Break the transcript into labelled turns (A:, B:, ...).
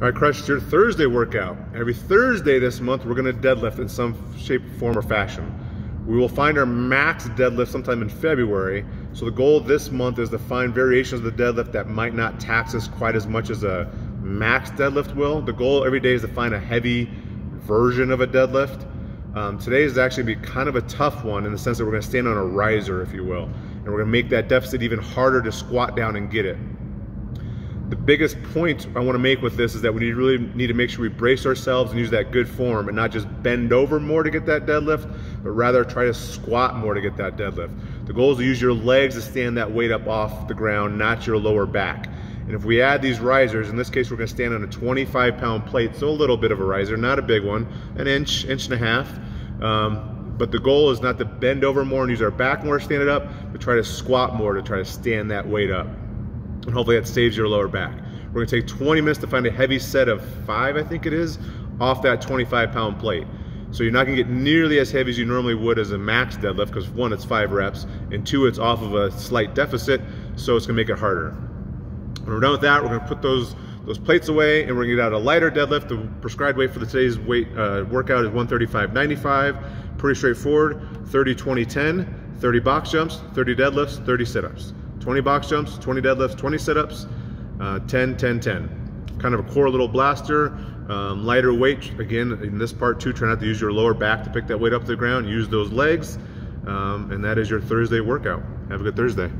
A: All right, Crush, your Thursday workout. Every Thursday this month, we're gonna deadlift in some shape, form, or fashion. We will find our max deadlift sometime in February. So the goal this month is to find variations of the deadlift that might not tax us quite as much as a max deadlift will. The goal every day is to find a heavy version of a deadlift. Um, today is actually be kind of a tough one in the sense that we're gonna stand on a riser, if you will. And we're gonna make that deficit even harder to squat down and get it the biggest point I want to make with this is that we really need to make sure we brace ourselves and use that good form and not just bend over more to get that deadlift, but rather try to squat more to get that deadlift. The goal is to use your legs to stand that weight up off the ground, not your lower back. And if we add these risers, in this case we're gonna stand on a 25 pound plate, so a little bit of a riser, not a big one, an inch, inch and a half. Um, but the goal is not to bend over more and use our back more to stand it up, but try to squat more to try to stand that weight up and hopefully that saves your lower back. We're gonna take 20 minutes to find a heavy set of five, I think it is, off that 25 pound plate. So you're not gonna get nearly as heavy as you normally would as a max deadlift because one, it's five reps, and two, it's off of a slight deficit, so it's gonna make it harder. When we're done with that, we're gonna put those those plates away and we're gonna get out a lighter deadlift. The prescribed weight for today's weight uh, workout is 135.95. Pretty straightforward, 30, 20, 10, 30 box jumps, 30 deadlifts, 30 sit-ups. 20 box jumps, 20 deadlifts, 20 sit-ups, uh, 10, 10, 10. Kind of a core little blaster, um, lighter weight. Again, in this part too, try not to use your lower back to pick that weight up to the ground. Use those legs, um, and that is your Thursday workout. Have a good Thursday.